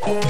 こ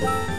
you